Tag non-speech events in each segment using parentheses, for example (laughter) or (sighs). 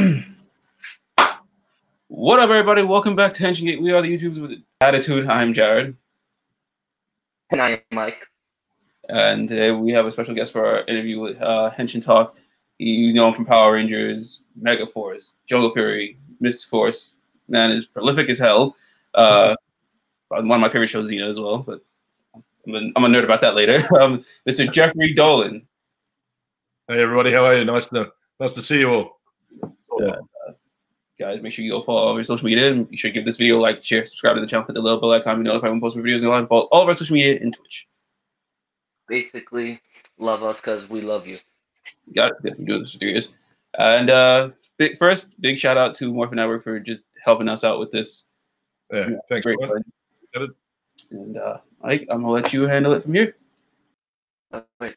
(clears throat) what up, everybody? Welcome back to Henshin Gate. We are the YouTubers with Attitude. I'm Jared. And I am Mike. And today we have a special guest for our interview with uh, Henshin Talk. You know him from Power Rangers, Mega Force, Jungle Fury, Mystic Force. Man is prolific as hell. Uh, (laughs) one of my favorite shows, Xena, as well. But I'm a, I'm a nerd about that later. (laughs) Um, Mr. Geoffrey Dolan. Hey everybody, how are you? Nice to nice to see you all. Yeah. Guys, make sure you go follow all of our social media. And you should give this video a like, share, subscribe to the channel, hit the little bell icon, be notified when we post more videos, and follow all of our social media and Twitch. Basically, love us because we love you. Got it. Yeah, been doing this for three years. And uh, big, first, big shout out to Morphin Network for just helping us out with this. Yeah, thanks. Great. And uh, Mike, I'm gonna let you handle it from here. Uh. Uh,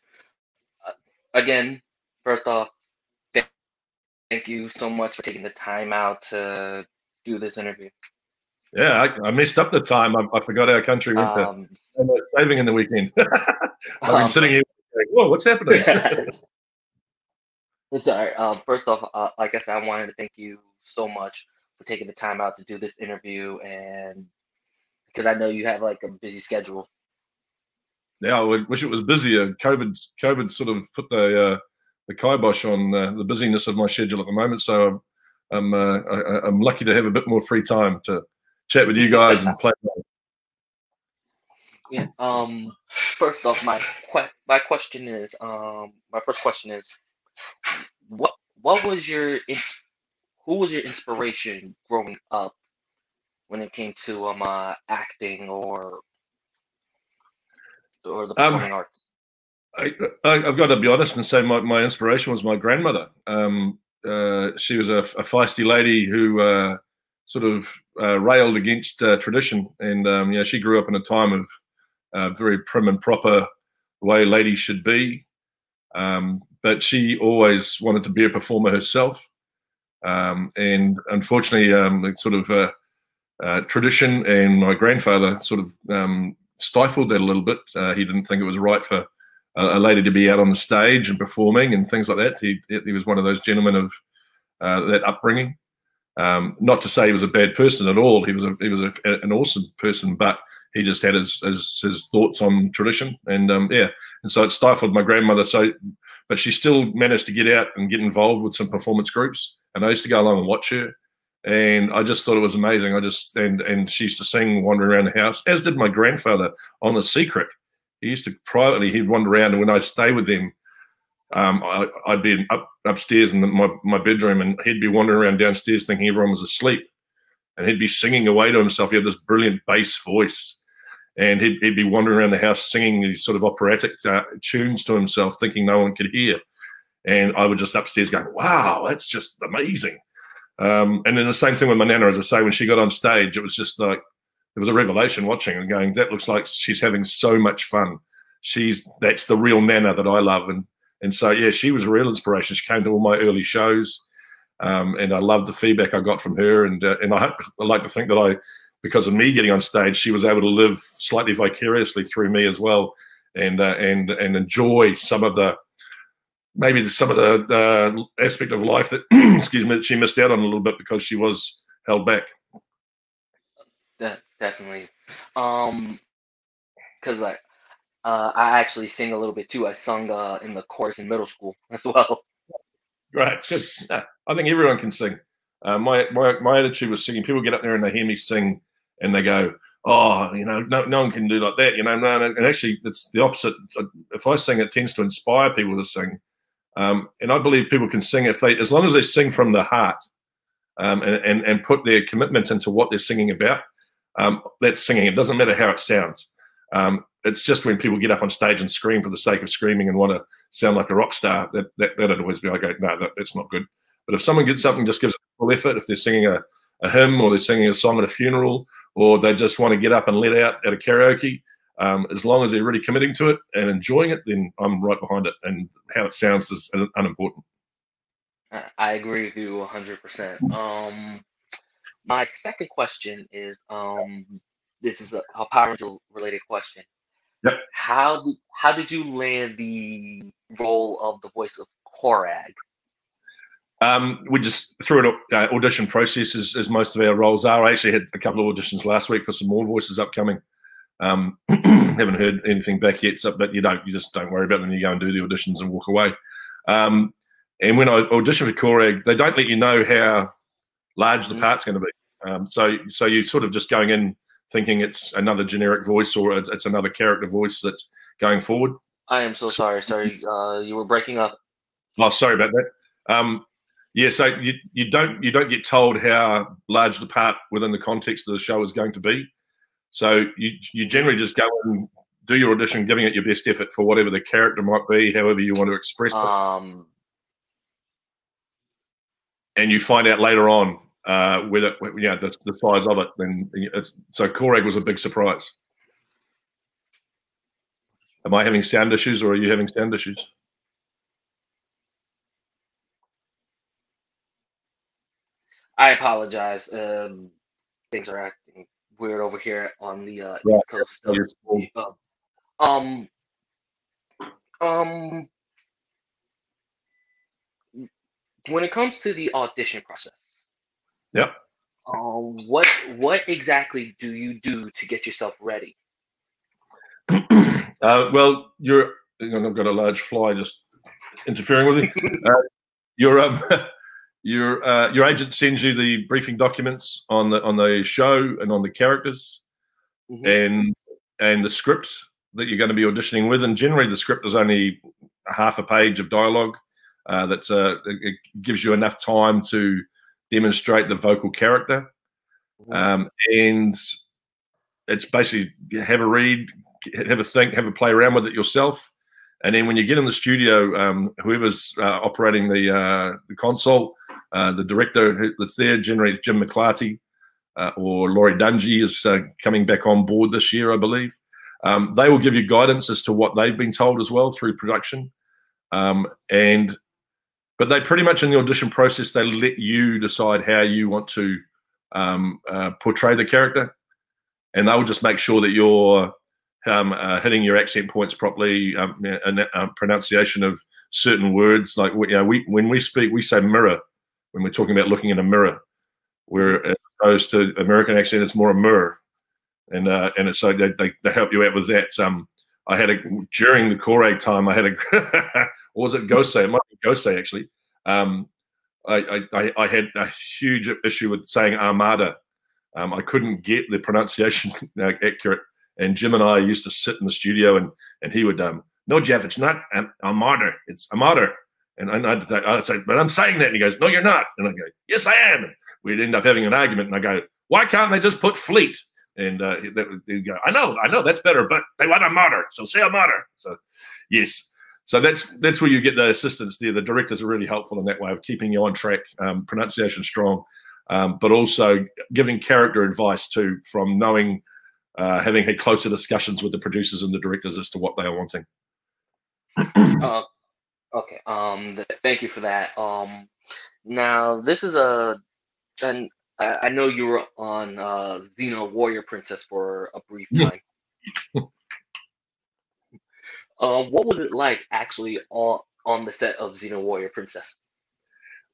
again, first off, th- thank you so much for taking the time out to do this interview. Yeah, I, I messed up the time. I, I forgot our country went Um, to saving in the weekend. (laughs) I've been Um, sitting here going, whoa, what's happening? (laughs) Sorry. Um, first off, uh, like I said, I wanted to thank you so much for taking the time out to do this interview, and because I know you have like a busy schedule. yeah, I wish it was busier. COVID, COVID sort of put the uh, the kibosh on uh, the busyness of my schedule at the moment. So I'm I'm, uh, I, I'm lucky to have a bit more free time to chat with you guys and play. Yeah. Um. First off, my que- my question is um my first question is what what was your ins- who was your inspiration growing up when it came to um uh, acting or or the Um, performing arts? I, I've got to be honest and say my, my inspiration was my grandmother. Um, uh, she was a, a feisty lady who uh, sort of uh, railed against uh, tradition, and um, you know she grew up in a time of uh, very prim and proper way ladies should be. Um, but she always wanted to be a performer herself, um, and unfortunately, um, sort of uh, tradition and my grandfather sort of um, stifled that a little bit. He didn't think it was right for a, lady to be out on the stage and performing and things like that. He, he was one of those gentlemen of uh, that upbringing. Um, not to say he was a bad person at all. He was a, he was a, an awesome person, but he just had his his, his thoughts on tradition and um, yeah, and so it stifled my grandmother. So, but she still managed to get out and get involved with some performance groups, and I used to go along and watch her. And I just thought it was amazing. I just and and she used to sing, wandering around the house, as did my grandfather on the secret he used to privately he'd wander around and when I'd stay with him, um, I, i'd be up upstairs in the, my, my bedroom and he'd be wandering around downstairs thinking everyone was asleep. And he'd be singing away to himself. He had this brilliant bass voice. And he'd, he'd be wandering around the house singing these sort of operatic uh, tunes to himself thinking no one could hear. And i would just upstairs going wow that's just amazing. Um, and then the same thing with my nana. As i say when she got on stage it was just like it was a revelation watching and going, that looks like she's having so much fun. She's that's the real Nana that I love. And and so yeah, she was a real inspiration. She came to all my early shows. Um, and I loved the feedback I got from her. And uh, and I, I like to think that I, because of me getting on stage, she was able to live slightly vicariously through me as well, and uh, and and enjoy some of the maybe some of the uh, aspect of life that (clears throat) excuse me that she missed out on a little bit because she was held back. De- definitely. Um, because like, uh, I actually sing a little bit too. I sung uh in the chorus in middle school (laughs) as well. Right. Good. Yeah, I think everyone can sing. Uh, my, my my attitude was singing. People get up there and they hear me sing, and they go, "Oh, you know, no, no one can do like that." You know, no, no. And actually, it's the opposite. If I sing, it tends to inspire people to sing. Um, and I believe people can sing if they, as long as they sing from the heart, um, and, and and put their commitment into what they're singing about. Um, that's singing. It doesn't matter how it sounds. Um, it's just when people get up on stage and scream for the sake of screaming and want to sound like a rock star that that that'd always be like, no, that, that's not good. But if someone gets something, just gives full effort, if they're singing a, a hymn or they're singing a song at a funeral, or they just want to get up and let out at a karaoke, um, as long as they're really committing to it and enjoying it, then I'm right behind it. And how it sounds is unimportant. I- I agree with you 100%. Um, my second question is um, this is a, a Power Ranger related question. Yep. How did, how did you land the role of the voice of Korag? Um, we just through an uh, audition process as, as, most of our roles are. I actually had a couple of auditions last week for some more voices upcoming. Um, (clears throat) haven't heard anything back yet, so, but you don't. You just don't worry about them. You go and do the auditions and walk away. Um, and when I auditioned for Korag, they don't let you know how large the mm. part's going to be. Um, so, so you're sort of just going in thinking it's another generic voice or it's another character voice that's going forward. I am so sorry. Sorry, uh, you were breaking up. Oh, sorry about that. Um, yeah, so you, you don't you don't get told how large the part within the context of the show is going to be. So you you generally just go and do your audition, giving it your best effort for whatever the character might be, however you want to express it. And you find out later on uh, whether you know the, the size of it. Then so Korag was a big surprise. Am I having sound issues, or are you having sound issues? I apologize. Um, things are acting weird over here on the uh, East Coast. Uh, um, um, when it comes to the audition process, yep. Um, what what exactly do you do to get yourself ready? (clears throat) uh, well, you're. I've got a large fly just interfering with me. (laughs) uh, you're um, (laughs) your uh, your agent sends you the briefing documents on the on the show and on the characters mm-hmm. and and the scripts that you're going to be auditioning with and generally the script is only half a page of dialogue uh, that's uh, it gives you enough time to demonstrate the vocal character mm-hmm. um, and it's basically have a read have a think have a play around with it yourself and then when you get in the studio um, whoever's uh, operating the uh, the console uh, the director that's there, generally Jim McClarty uh, or Laurie Dungy is uh, coming back on board this year, I believe. Um, they will give you guidance as to what they've been told as well through production. Um, and but they pretty much in the audition process they let you decide how you want to um, uh, portray the character, and they will just make sure that you're um, uh, hitting your accent points properly, um, and uh, pronunciation of certain words. Like you know, we when we speak, we say mirror when we're talking about looking in a mirror, where as opposed to American accent, it's more a mirror, and uh, and it's, so they, they, they help you out with that. Um, I had a during the Korag time, I had a (laughs) what was it Gosei? It might be Gosei actually. Um, I, I, I had a huge issue with saying Armada. Um, I couldn't get the pronunciation (laughs) accurate, and Jim and I used to sit in the studio, and and he would um, no Jeff, it's not Armada, it's Armada. And I, I, I say, but I'm saying that. And he goes, no, you're not. And I go, yes, I am. And we'd end up having an argument. And I go, why can't they just put fleet? And uh, they go, I know, I know, that's better, but they want a martyr. So say a martyr. So, yes. So that's that's where you get the assistance there. The directors are really helpful in that way of keeping you on track, um, pronunciation strong, um, but also giving character advice too from knowing, uh, having had closer discussions with the producers and the directors as to what they are wanting. uh, Okay. Um. Th- thank you for that. Um. Now this is a, and I, I know you were on uh, Xena Warrior Princess for a brief time. (laughs) um. What was it like actually on on the set of Xena Warrior Princess?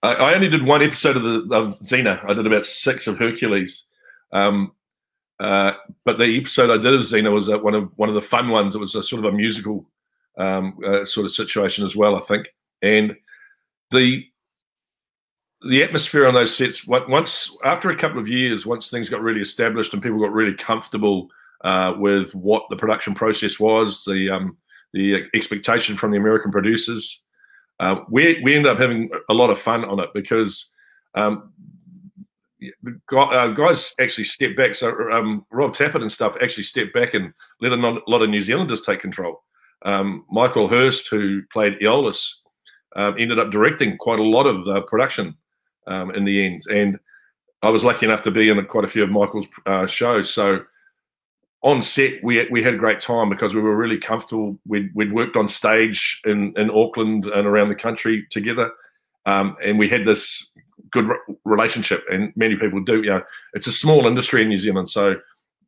I, I only did one episode of the of Xena. I did about six of Hercules. Um. Uh, but the episode I did of Xena was uh, one of one of the fun ones. It was a sort of a musical um, uh, sort of situation as well, I think. And the the atmosphere on those sets once after a couple of years, once things got really established and people got really comfortable uh, with what the production process was, the um, the expectation from the American producers, uh, we we ended up having a lot of fun on it because um, the uh, guys actually stepped back. So um, Rob Tapert and stuff actually stepped back and let a lot of New Zealanders take control um, Michael Hurst, who played Iolaus, um, ended up directing quite a lot of the production um, in the end. And I was lucky enough to be in quite a few of Michael's uh, shows. So on set, we we had a great time because we were really comfortable. We'd, we'd worked on stage in, in Auckland and around the country together. Um, and we had this good re relationship, and many people do. You know, it's a small industry in New Zealand, so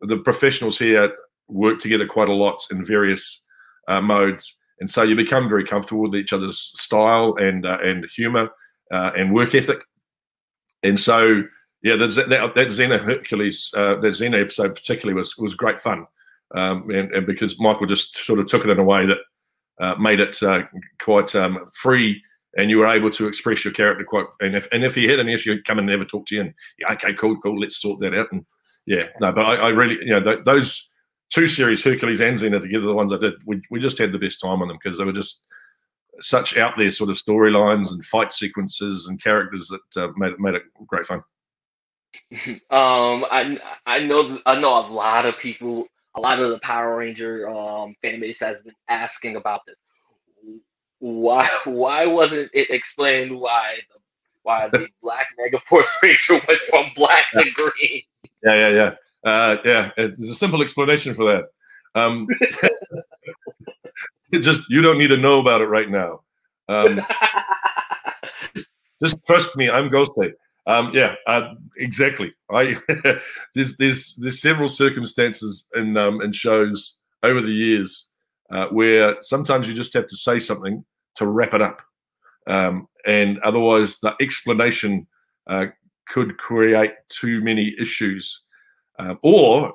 the professionals here work together quite a lot in various uh, modes, and so you become very comfortable with each other's style and uh, and humor, uh, and work ethic. And so, yeah, that that, that Xena Hercules, uh, that Xena episode particularly was was great fun, um, and, and, because Michael just sort of took it in a way that uh, made it uh, quite um, free, and you were able to express your character quite. And if and if he had an issue, come and never talk to you, and yeah, okay, cool, cool, let's sort that out. And yeah, no, but I, I really, you know, th- those two series, Hercules and Xena together, the ones I did, we we just had the best time on them because they were just such out there sort of storylines and fight sequences and characters that uh, made it made it great fun. (laughs) Um, I I know I know a lot of people, a lot of the Power Ranger um fan base has been asking about this. Why why wasn't it explained why the why the (laughs) black Megaforce Ranger went from black to green? Yeah, yeah, yeah. Uh, yeah, there's a simple explanation for that. Um, (laughs) just you don't need to know about it right now. Um, just trust me, I'm Ghostface. Um, yeah, uh, exactly. I (laughs) there's there's there's several circumstances in um, shows over the years uh, where sometimes you just have to say something to wrap it up, um, and otherwise the explanation uh, could create too many issues, um, or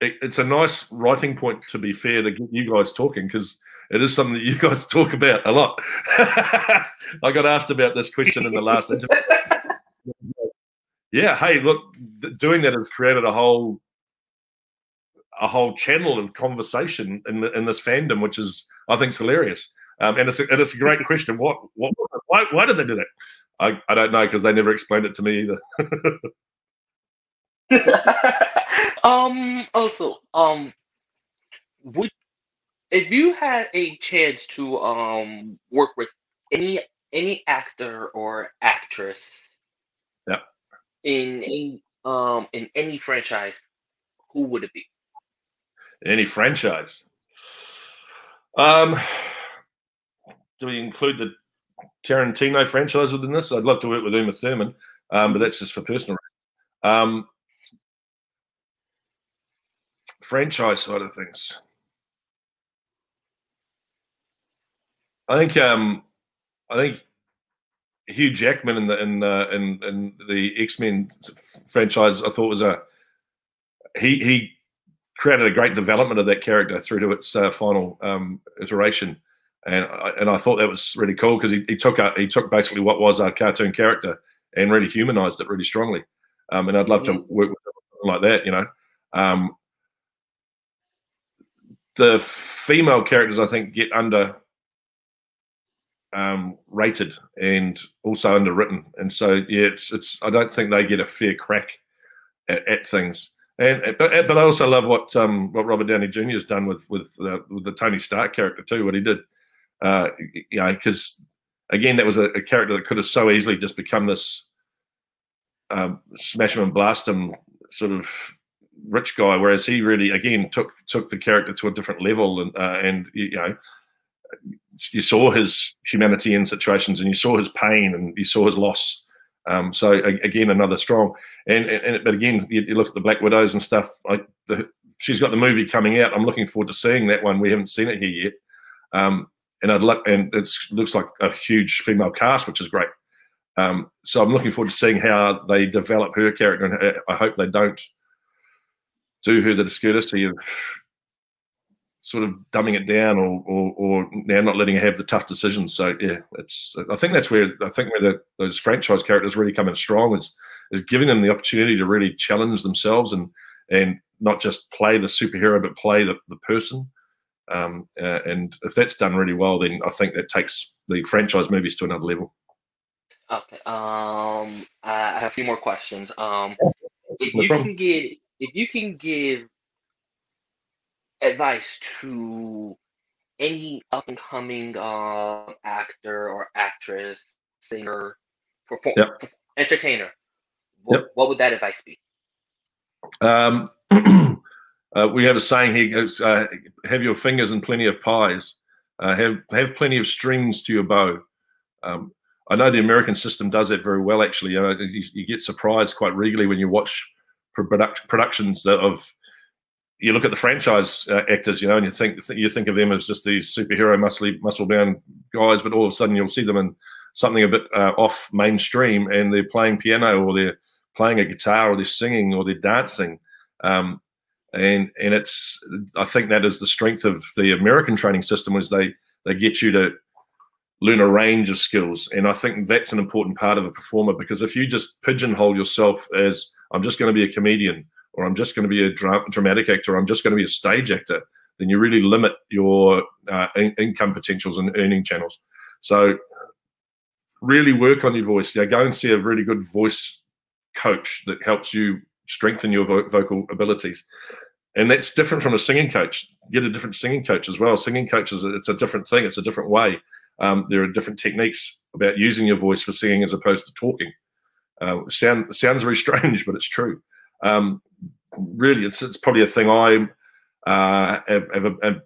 it, it's a nice writing point to be fair to get you guys talking because it is something that you (laughs) guys talk about a lot. (laughs) I got asked about this question in the last interview. Yeah, hey, look, doing that has created a whole a whole channel of conversation in in this fandom, which is I think is hilarious. Um, and it's a, and it's a great (laughs) question. What what why why did they do that? I, I don't know because they never explained it to me either. (laughs) um. Also, um, would if you had a chance to um work with any any actor or actress in in um in any franchise who would it be? In any franchise? Um do we include the tarantino franchise within this? I'd love to work with uma thurman um but that's just for personal um franchise side of things. I think um, I think Hugh Jackman in the in uh, in, in the X Men franchise, I thought was a he he created a great development of that character through to its uh, final um, iteration, and I, and I thought that was really cool because he, he took a, he took basically what was a cartoon character and really humanized it really strongly, um, and I'd love to work with like that, you know. Um, the female characters, I think, get under um, rated and also underwritten. And so, yeah, it's it's. I don't think they get a fair crack at, at things. And but but I also love what um, what Robert Downey Jr. has done with with, with the Tony Stark character too. What he did, uh, you know, because again, that was a, a, character that could have so easily just become this um, smash him and blast him sort of rich guy, whereas he really again took took the character to a different level and uh, and you know you saw his humanity in situations and you saw his pain and you saw his loss. Um, so again, another strong. And, and but again, you, you, look at the Black Widows and stuff. Like the, she's got the movie coming out. I'm looking forward to seeing that one. We haven't seen it here yet. Um, and I'd look, and it looks like a huge female cast, which is great. Um, so I'm looking forward to seeing how they develop her character, and I hope they don't do her the discourtesy of sort of dumbing it down or, or, or now not letting her have the tough decisions. So yeah, it's I think that's where I think where the, those franchise characters really come in strong is is giving them the opportunity to really challenge themselves and and not just play the superhero but play the, the person. Um, uh, and if that's done really well, then I think that takes the franchise movies to another level. Okay. Um, I have a few more questions. Um, if you can get if you can give advice to any up and coming uh, actor or actress, singer, performer, yep. entertainer, what, yep. what, would that advice be? Um, (clears throat) uh, we have a saying here: goes, uh, "Have your fingers in plenty of pies. Uh, have have plenty of strings to your bow." Um, I know the American system does that very well. Actually, you, know, you, you get surprised quite regularly when you watch product, productions that of you look at the franchise uh, actors, you know, and you think you think of them as just these superhero muscle muscle bound guys, but all of a sudden you'll see them in something a bit uh, off mainstream and they're playing piano or they're playing a guitar or they're singing or they're dancing. Um, and and it's I think that is the strength of the American training system is they they get you to learn a range of skills, and I think that's an important part of a performer because if you just pigeonhole yourself as I'm just going to be a comedian or I'm just going to be a dra dramatic actor, or I'm just going to be a stage actor, then you really limit your uh, in income potentials and earning channels. So really work on your voice. Yeah, go and see a really good voice coach that helps you strengthen your vo vocal abilities and that's different from a singing coach. Get a different singing coach as well. Singing coaches, it's a different thing. It's a different way. Um, there are different techniques about using your voice for singing as opposed to talking. Uh, sound sounds very (laughs) strange, but it's true. Um, really, it's it's probably a thing I uh, have, have, have,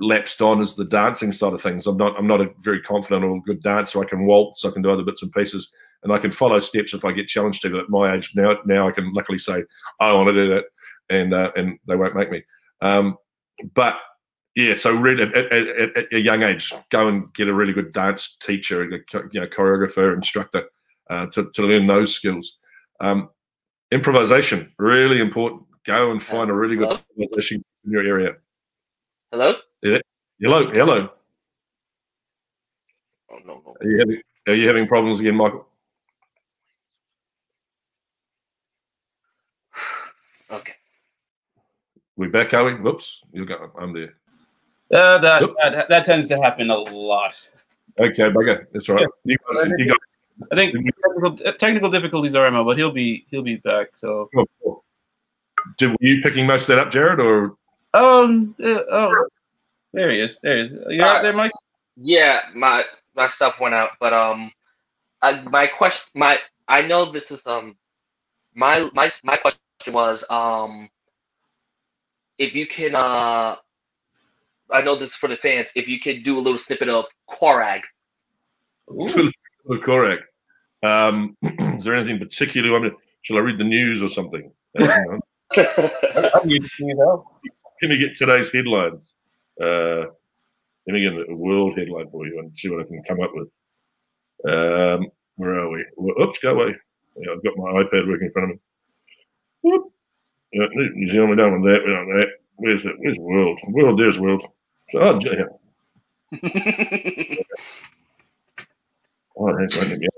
lapsed on is the dancing side of things. I'm not I'm not a very confident or good dancer. I can waltz, I can do other bits and pieces, and I can follow steps if I get challenged to. But at my age now, now I can luckily say I want to do that and uh, and they won't make me. Um, but yeah, so really at, at, at, a young age, go and get a really good dance teacher, you know, choreographer, instructor uh, to, to learn those skills. Um, improvisation, really important. Go and find a really good hello? improvisation in your area. Hello. Yeah. Hello. Hello. Oh no. no. Are you having Are you having problems again, Michael? (sighs) okay. We back, are we? Whoops, you got. I'm there. Uh, that, that, that tends to happen a lot. Okay, bugger. That's right. You guys, you got, I think technical, technical difficulties are Emma, but he'll be he'll be back. So. Cool, cool. Did, were you picking most of that up, Jared, or? Um. Uh, oh, there he is. There he is. You uh, there, Mike? Yeah, my my stuff went out, but um, I, my question, my I know this is um, my my my question was um if you can, uh, I know this is for the fans. If you could do a little snippet of Korag. (laughs) Korag. Um, (clears throat) is there anything particular? I mean, shall I read the news or something? Can (laughs) we get today's headlines? Uh, let me get a world headline for you and see what I can come up with. Um, where are we? Oops, go away. Yeah, I've got my iPad working in front of me. Whoop. Yeah, New Zealand, we don't want that. We don't want that. Where's it? Where's the world? World, there's world. So, oh, yeah. (laughs) that's right together.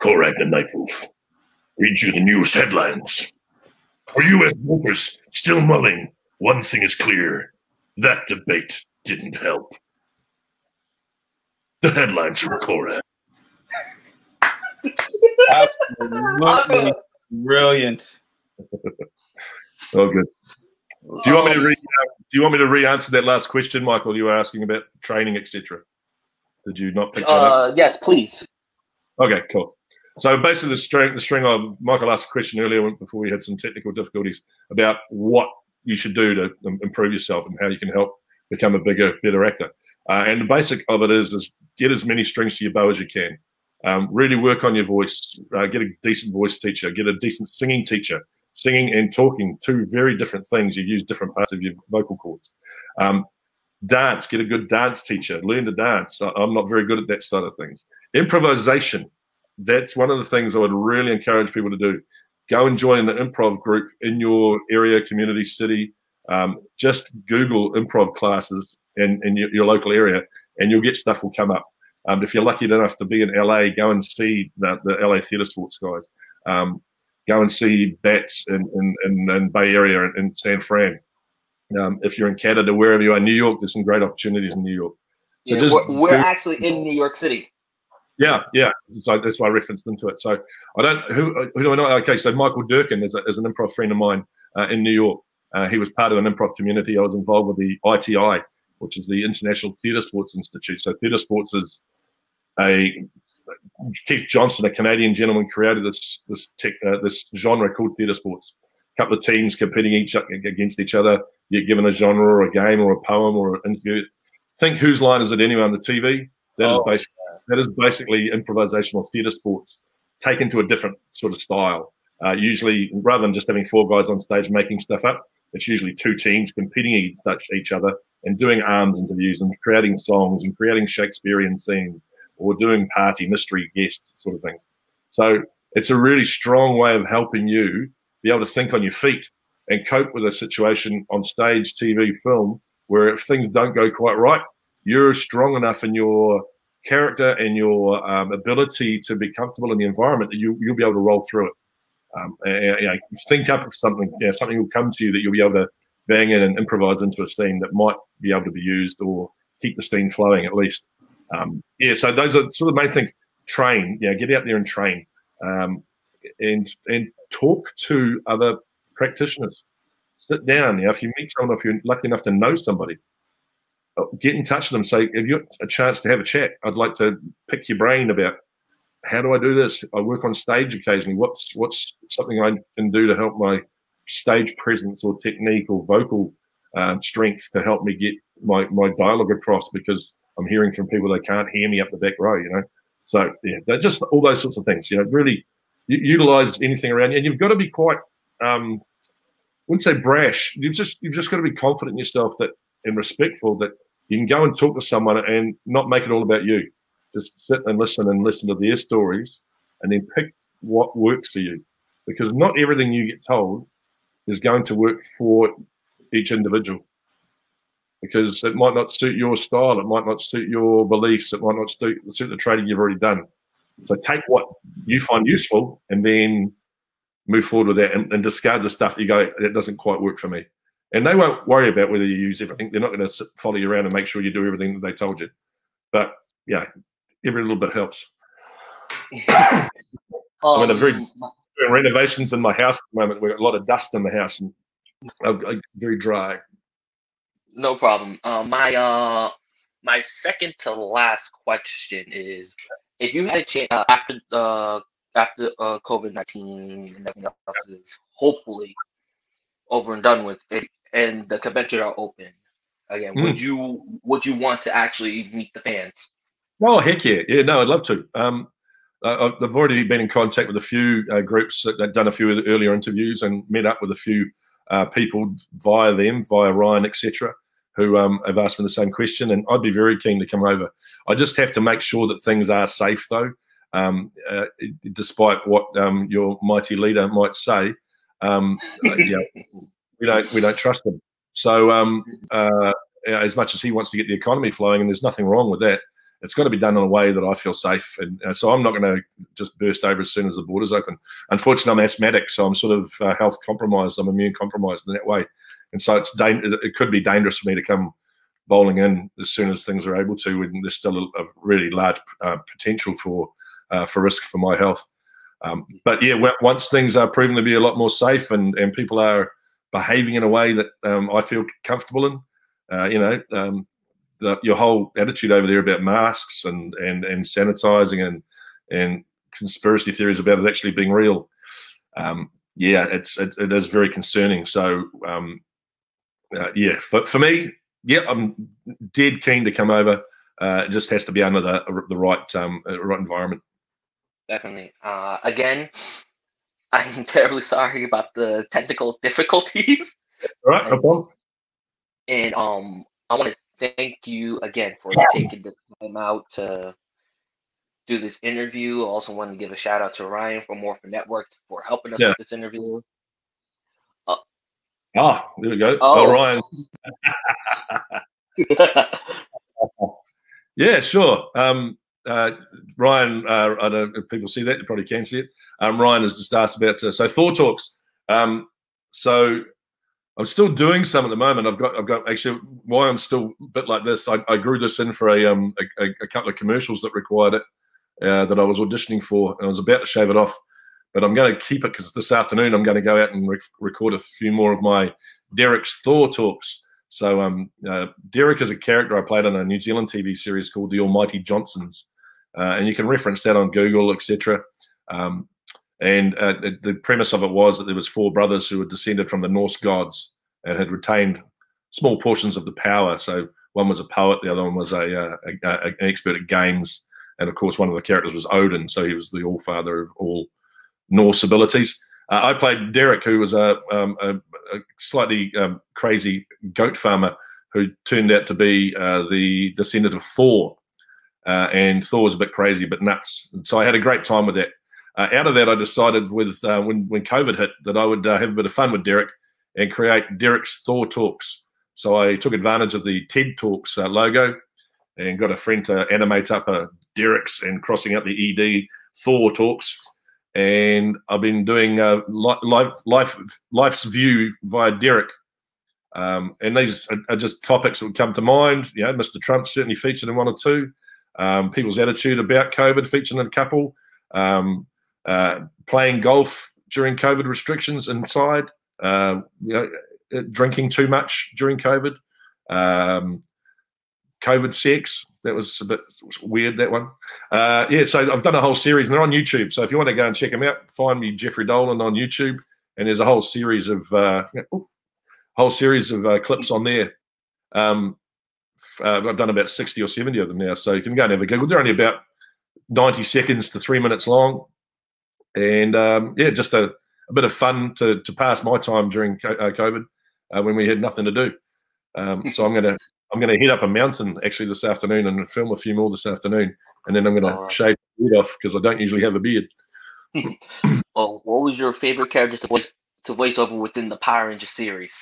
Korag the Knight Wolf. Read you the news headlines. For U.S. voters still mulling, one thing is clear. That debate didn't help. The headlines from Korag. Absolutely. Brilliant. (laughs) oh, good. Do you want me to re- uh, do you want me to re-answer that last question, Michael? You were asking about training, etc. Did you not pick that uh, up? Yes, please. Okay, cool. So basically, the string, the string of Michael asked a question earlier before we had some technical difficulties about what you should do to improve yourself and how you can help become a bigger, better actor. Uh, and the basic of it is, is get as many strings to your bow as you can. Um, really work on your voice. Uh, get a decent voice teacher. Get a decent singing teacher. Singing and talking, two very different things. You use different parts of your vocal cords. Um, dance. Get a good dance teacher. Learn to dance. I'm not very good at that side of things. Improvisation. That's one of the things I would really encourage people to do. Go and join an improv group in your area, community, city. Um, just Google improv classes in, in your, your local area, and you'll get stuff will come up. Um, if you're lucky enough to be in LA, go and see the, the LA Theatre Sports guys. Um, go and see Bats in, in, in, in Bay Area and San Fran. Um, if you're in Canada, wherever you are, New York, there's some great opportunities in New York. So yeah, we're, we're actually in New York City. Yeah, yeah. So that's why I referenced into it. So I don't who who do I know? Okay, so Michael Durkin is, a, is an improv friend of mine uh, in New York. Uh, he was part of an improv community. I was involved with the ITI, which is the International Theatre Sports Institute. So theatre sports is a Keith Johnstone, a Canadian gentleman, created this this tech, uh, this genre called theatre sports. A couple of teams competing each against each other. You're given a genre or a game or a poem or an interview. Think whose line is it anyway on the TV? That oh. is basically that is basically improvisational theatre sports taken to a different sort of style. Uh, usually, rather than just having four guys on stage making stuff up, it's usually two teams competing against each other and doing arms interviews and creating songs and creating Shakespearean scenes or doing party mystery guests sort of things. So it's a really strong way of helping you be able to think on your feet and cope with a situation on stage, TV, film, where if things don't go quite right, you're strong enough in your character and your um, ability to be comfortable in the environment that you, you'll be able to roll through it. Um, and, you know, think up of something, you know, something will come to you that you'll be able to bang in and improvise into a scene that might be able to be used or keep the scene flowing at least. Um, yeah, so those are sort of the main things. Train, yeah, get out there and train, um, and and talk to other practitioners. Sit down. You know, if you meet someone, if you're lucky enough to know somebody, uh, get in touch with them. Say, if you got a chance to have a chat? I'd like to pick your brain about how do I do this? I work on stage occasionally. What's what's something I can do to help my stage presence or technique or vocal um, strength to help me get my my dialogue across because I'm hearing from people they can't hear me up the back row. You know, so yeah, just all those sorts of things. You know, really utilize anything around you, and you've got to be quite. Um, wouldn't say brash. You've just you've just got to be confident in yourself that and respectful that you can go and talk to someone and not make it all about you. Just sit and listen and listen to their stories, and then pick what works for you, because not everything you get told is going to work for each individual because it might not suit your style, it might not suit your beliefs, it might not suit, suit the training you've already done. So take what you find useful and then move forward with that and, and discard the stuff you go, that doesn't quite work for me. And they won't worry about whether you use everything. They're not going to follow you around and make sure you do everything that they told you. But yeah, every little bit helps. um, (coughs) I'm in a very doing renovations in my house at the moment. We've got a lot of dust in the house and I'm very dry. No problem. Uh, my uh, my second to last question is: If you had a chance uh, after uh, after uh, COVID nineteen and everything else is hopefully over and done with, it, and the convention are open again, mm. would hmm. you would you want to actually meet the fans? Oh heck yeah, yeah. No, I'd love to. Um, uh, I've already been in contact with a few uh, groups that done a few earlier interviews and met up with a few uh, people via them, via Ryan, etc., who um, have asked me the same question. And I'd be very keen to come over. I just have to make sure that things are safe, though. Um, uh, despite what um, your mighty leader might say, um, uh, yeah, we don't we don't trust them. So um, uh, as much as he wants to get the economy flowing, and there's nothing wrong with that it's got to be done in a way that I feel safe. And uh, so I'm not going to just burst over as soon as the borders open. Unfortunately, I'm asthmatic, so I'm sort of uh, health compromised. I'm immune compromised in that way, and so it's it could be dangerous for me to come bowling in as soon as things are able to. And there's still a, a really large uh, potential for uh, for risk for my health. Um, but yeah, once things are proven to be a lot more safe and and people are behaving in a way that um, I feel comfortable in, uh, you know, um, the, your whole attitude over there about masks and and and sanitizing and and conspiracy theories about it actually being real. Um, yeah, it's it, it is very concerning. So um, uh, yeah, for, for me, yeah, I'm dead keen to come over. Uh, it just has to be under the the right um, uh, right environment. Definitely. Uh, again, I'm (laughs) terribly sorry about the technical (laughs) difficulties. All right, no problem. And um, I want to thank you again for taking the time out to do this interview. I also want to give a shout out to Ryan from Morphin Network for helping us yeah. with this interview. Uh, ah, there we go. Oh, oh Ryan. (laughs) yeah, sure. Um, uh, Ryan, uh, I don't know if people see that. You probably can see it. Um, Ryan has just asked about uh, so Thor talks. Um, so I'm still doing some at the moment. I've got, I've got actually why I'm still a bit like this. I, I grew this in for a, um, a, a couple of commercials that required it uh, that I was auditioning for, and I was about to shave it off, but I'm going to keep it because this afternoon I'm going to go out and record a few more of my Derek's Thor talks. So um, uh, Derek is a character I played on a New Zealand TV series called The Almighty Johnsons, uh, and you can reference that on Google, etc. Um, and uh, the premise of it was that there was four brothers who were descended from the Norse gods and had retained small portions of the power. So one was a poet, the other one was a, uh, a, a, an expert at games, and of course one of the characters was Odin. So he was the all father of all Norse abilities. Uh, I played Derek, who was a, um, a slightly um, crazy goat farmer who turned out to be uh, the descendant of Thor. Uh, and Thor was a bit crazy, but nuts. And so I had a great time with that. Uh, out of that, I decided with uh, when when COVID hit that I would uh, have a bit of fun with Derek and create Derek's Thor Talks. So I took advantage of the TED Talks uh, logo and got a friend to animate up a Derek's and crossing out the ED Thor Talks. And I've been doing uh, life, life, life's view via Derek. Um, and these are, just topics that would come to mind. You know, Mr. Trump certainly featured in one or two. Um, people's attitude about COVID featuring a couple. Um, uh, playing golf during COVID restrictions inside. Uh, you know, uh, drinking too much during COVID. Um, COVID sex. That was a bit weird, that one. Uh, yeah, so I've done a whole series, and they're on YouTube. So if you want to go and check them out, find me Geoffrey Dolan on YouTube, and there's a whole series of uh, whole series of uh, clips on there. Um, uh, I've done about 60 or 70 of them now, so you can go and have a Google. They're only about 90 seconds to three minutes long, and um, yeah, just a, a, bit of fun to, to pass my time during uh, COVID uh, when we had nothing to do. Um, (laughs) so I'm gonna I'm gonna head up a mountain actually this afternoon and film a few more this afternoon, and then I'm gonna right. shave the beard off because I don't usually have a beard. (laughs) well, what was your favorite character to voice to voice over within the Power Ranger series?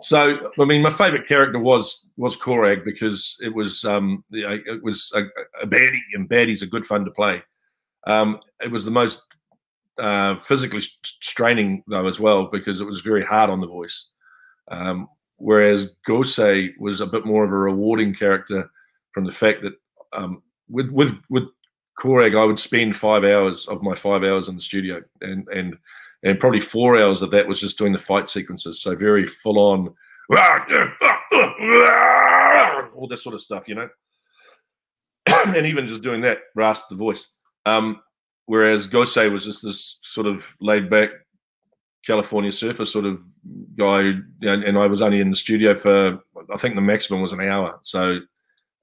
So, I mean, my favorite character was was Korag because it was um, it was a, a baddie, and baddies are good fun to play. Um, it was the most uh, physically straining though as well because it was very hard on the voice. Um, whereas Gosei was a bit more of a rewarding character from the fact that um, with with with Korag, I would spend five hours of my five hours in the studio, and and and probably four hours of that was just doing the fight sequences. So very full on, all this sort of stuff, you know. (coughs) and even just doing that rasped the voice. Um, whereas Gosei was just this sort of laid back California surfer sort of guy, and I was only in the studio for I think the maximum was an hour. So,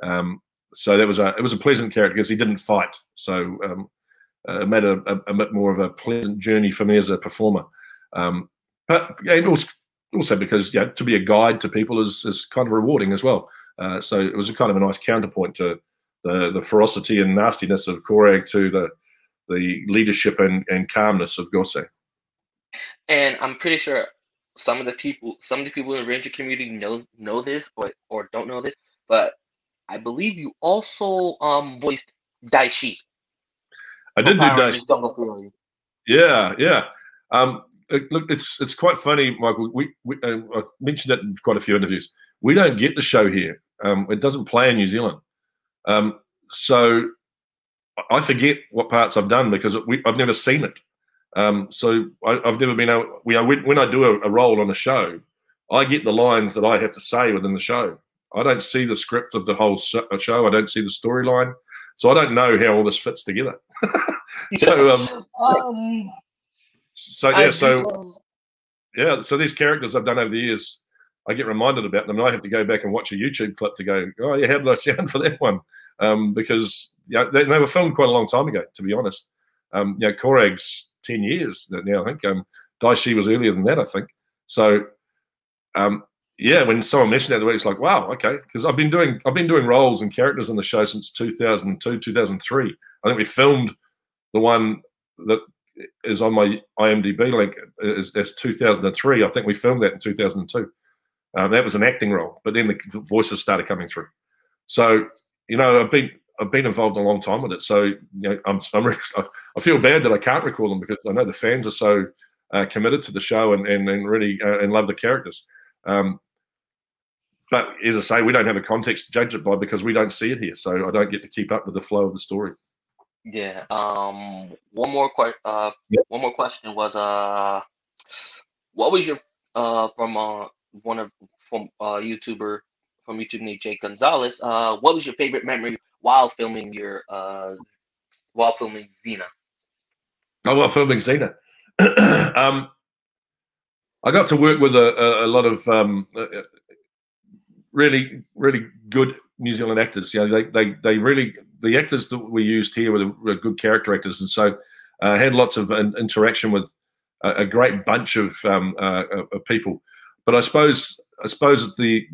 um, so that was a it was a pleasant character because he didn't fight. So um, uh, made a, a, a, bit more of a pleasant journey for me as a performer. Um, but and also, also because yeah, to be a guide to people is, is kind of rewarding as well. Uh, so it was a kind of a nice counterpoint to the, the ferocity and nastiness of Korag to the the leadership and, and calmness of Gosei. And I'm pretty sure some of the people some of the people in the Ranger community know know this or or don't know this, but I believe you also um voiced Dai Shi I did do Dai Shi. Yeah, yeah. Um, look, it's it's quite funny, Michael. We, we uh, I've mentioned that in quite a few interviews. We don't get the show here. Um, it doesn't play in New Zealand. Um, so I forget what parts I've done because we, I've never seen it. Um, so I, have never been able. Know, when, when I do a, a, role on a show, I get the lines that I have to say within the show. I don't see the script of the whole show. I don't see the storyline. So I don't know how all this fits together. (laughs) so um, um, so yeah, so yeah, so these characters I've done over the years, I get reminded about them, and I have to go back and watch a YouTube clip to go, oh yeah, how did I (laughs) sound for that one? Um, because you know, they, they, were filmed quite a long time ago, to be honest. Um, you know, Korag's ten years now, I think. Um, Dai Shi was earlier than that, I think. So um, yeah, when someone mentioned that the way, it's like, wow, okay. Because I've been doing I've been doing roles and characters on the show since 2002, 2003. I think we filmed the one that is on my IMDb link is, is 2003. I think we filmed that in 2002. Um, that was an acting role, but then the, the voices started coming through. So you know, I've been I've been involved a long time with it. So you know, I'm, (laughs) I'm I feel bad that I can't recall them because I know the fans are so uh, committed to the show and and, and really uh, and love the characters. Um, but as I say, we don't have a context to judge it by because we don't see it here, so I don't get to keep up with the flow of the story. Yeah. Um. One more question. Uh. Yep. One more question was uh, what was your uh from uh one of from uh YouTuber from YouTube named Jake Gonzalez. Uh, what was your favorite memory while filming your uh while filming Xena? Oh, while filming Xena. (clears throat) um, I got to work with a, a, lot of um, uh, uh, really, really good New Zealand actors. You know, they, they, they really, the actors that we used here were, were good character actors. And so I uh, had lots of interaction with a, a great bunch of, um, uh, of people. But I suppose, I suppose the,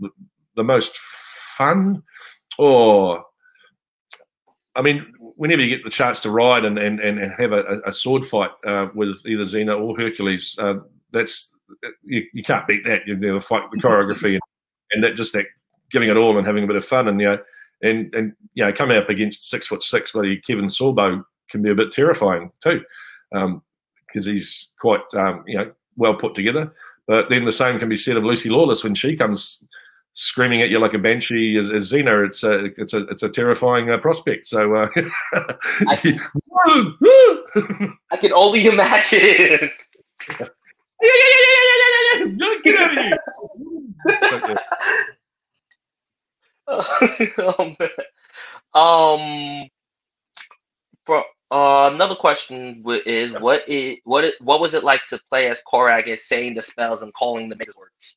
the most fun, or I mean, whenever you get the chance to ride and and, and have a, a sword fight with either Xena or Hercules, that's you, you, can't beat that. You know, the fight, the choreography, and, and, that just that giving it all and having a bit of fun, and you know, and and you know, coming up against six foot six, bloody Kevin Sorbo can be a bit terrifying too, because um, he's quite um, you know well put together. But then the same can be said of Lucy Lawless when she comes screaming at you like a banshee as, as Xena. It's a it's a it's a terrifying uh, prospect. So uh, (laughs) I, can, (laughs) I, can, only imagine. (laughs) yeah, yeah, yeah, yeah, yeah, yeah, yeah, Get out of here. um, for uh, another question is what is what it, what was it like to play as Koragg and saying the spells and calling the Megazords?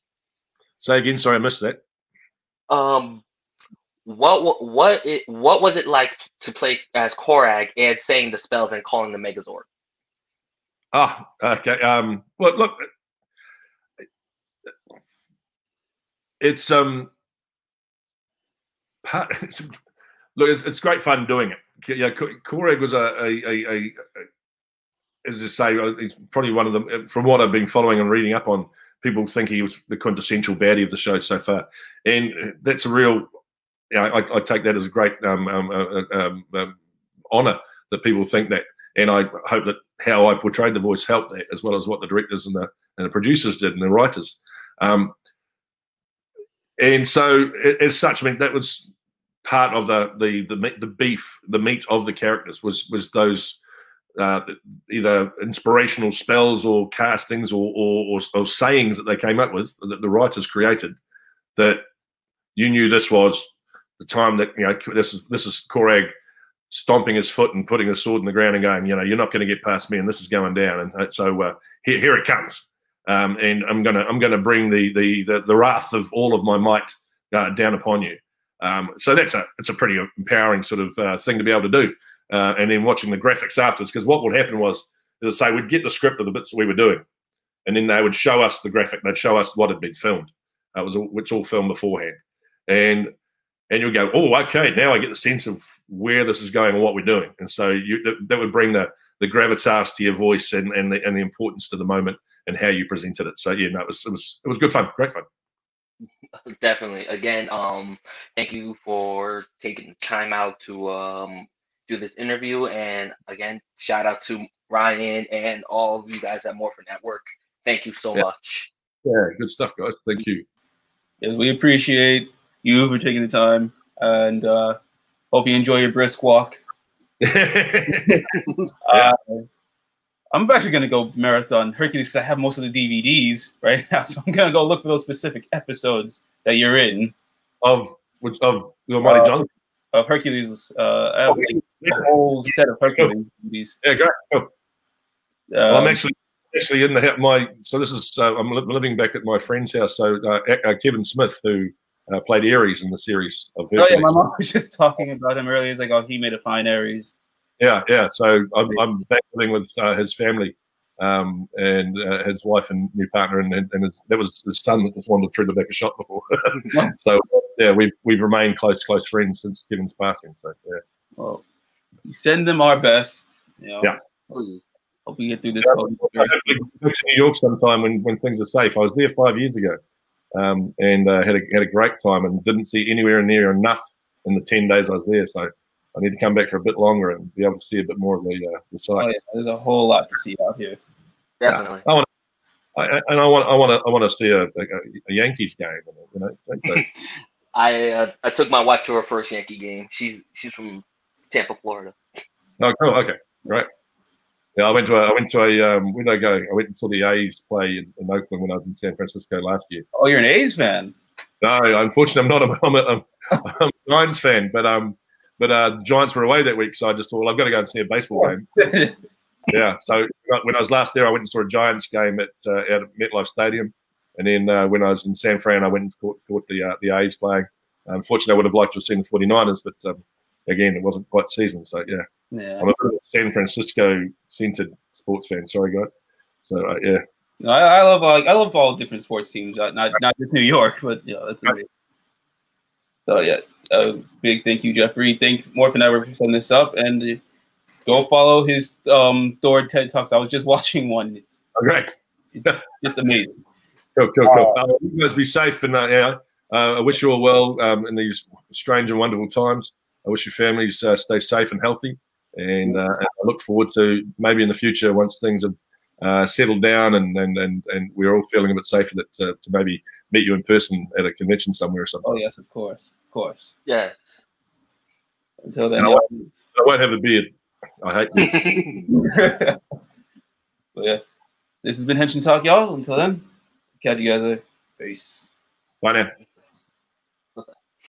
Say again. Sorry, I missed that. Um, what what it what was it like to play as Koragg and saying the spells and calling the Megazord? Ah, okay. Um, well, look, it's um, it's, look, it's, it's great fun doing it yeah, Koragg was a, a, a, a, as I say, uh, he's probably one of them. Uh, from what I've been following and reading up on, people think he was the quintessential baddie of the show so far, and that's a real. I, I take that as a great um, um, uh, um, um, honor that people think that, and I hope that how I portrayed the voice helped that as well as what the directors and the and the producers did and the writers. Um, and so, as such, I mean, that was part of the the the, the beef, the meat of the characters was was those uh, either inspirational spells or castings or, or, or, or, sayings that they came up with that the writers created that you knew this was the time that you know this is this is Koragg stomping his foot and putting his sword in the ground and going you know you're not going to get past me and this is going down and uh, so uh, here, here it comes um, and I'm gonna I'm gonna bring the, the the the wrath of all of my might uh, down upon you um, so that's a it's a pretty empowering sort of uh, thing to be able to do. Uh, and then watching the graphics afterwards, because what would happen was, as I say, we'd get the script of the bits that we were doing, and then they would show us the graphic. They'd show us what had been filmed. It was all, it's all filmed beforehand, and and you go, oh, okay, now I get the sense of where this is going and what we're doing. And so you, that, that would bring the the gravitas to your voice and and the, and the importance to the moment and how you presented it. So yeah, no, it was it was it was good fun, great fun. (laughs) Definitely. Again, um, thank you for taking time out to um do this interview. And again, shout out to Ryan and all of you guys at Morphin Network. Thank you so yeah. much. Yeah, good stuff, guys. Thank you. Yes, we appreciate you for taking the time and uh, hope you enjoy your brisk walk. yeah. (laughs) uh, I'm actually gonna go marathon Hercules because I have most of the DVDs right now, (laughs) so I'm gonna go look for those specific episodes that you're in. Of which of the Almighty uh, John of Hercules. Uh, I have like a whole set of Hercules DVDs. Yeah, great. Um, well, I'm actually actually in the my so this is uh, I'm living back at my friend's house. So uh, uh, Kevin Smith, who uh, played Ares in the series of Hercules. Oh yeah, my mom was just talking about him earlier. He's like, oh, he made a fine Ares. Yeah, yeah. So I'm, I'm back living with uh, his family um, and uh, his wife and new partner, and, and his, that was his son that was that threw the back a shot before. (laughs) so yeah, we've we've remained close close friends since Kevin's passing. So yeah. Well, send them our best. You know, yeah. Hope we get through this. Yeah, go to New York sometime when, when things are safe. I was there five years ago, um, and uh, had a had a great time, and didn't see anywhere near enough in the ten days I was there. So I need to come back for a bit longer and be able to see a bit more of the uh, the sites. Oh, yeah. There's a whole lot to see out here. Definitely. I want, I, and I want, I want to, I want to see a, a, a Yankees game. You know, (laughs) I uh, I took my wife to her first Yankee game. She's she's from Tampa, Florida. Oh, cool. Okay, great. Yeah, I went to a, I went to a um, where did I go? I went and saw the A's play in, in Oakland when I was in San Francisco last year. Oh, you're an A's fan? No, unfortunately, I'm not. I'm a, I'm, (laughs) I'm a Giants fan, but um, but uh, the Giants were away that week, so I just thought, well, I've got to go and see a baseball game. (laughs) yeah. So when I was last there, I went and saw a Giants game at uh, out at MetLife Stadium, and then uh, when I was in San Fran, I went and caught, caught the uh, the A's playing. Unfortunately, I would have liked to have seen the 49ers, but um, again, it wasn't quite season. So yeah, yeah. I'm a San Francisco centered sports fan. Sorry, guys. So uh, yeah. I, I, love all I love all different sports teams, uh, not not just New York, but yeah, that's great. So yeah, a big thank you, Geoffrey. Thank Morphin Ever for setting this up, and go follow his um Thor TED Talks. I was just (laughs) watching one. It's Oh, great. just amazing. Cool, cool, cool. Uh, you guys be safe, and uh, yeah, uh, I wish you all well um, in these strange and wonderful times. I wish your families uh, stay safe and healthy, and, uh, and I look forward to maybe in the future once things have uh, settled down and, and and and we're all feeling a bit safer that to, to maybe meet you in person at a convention somewhere or something. Oh yes, of course, of course. Yes. Until then, I won't, I won't have a beard. I hate beards. (laughs) (laughs) but yeah, this has been Henshin Talk, y'all. Until then, catch you guys later. Peace. Bye now.